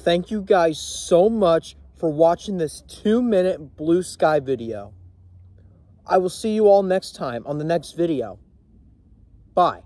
thank you guys so much for watching this two minute blue sky video. I will see you all next time on the next video. Bye.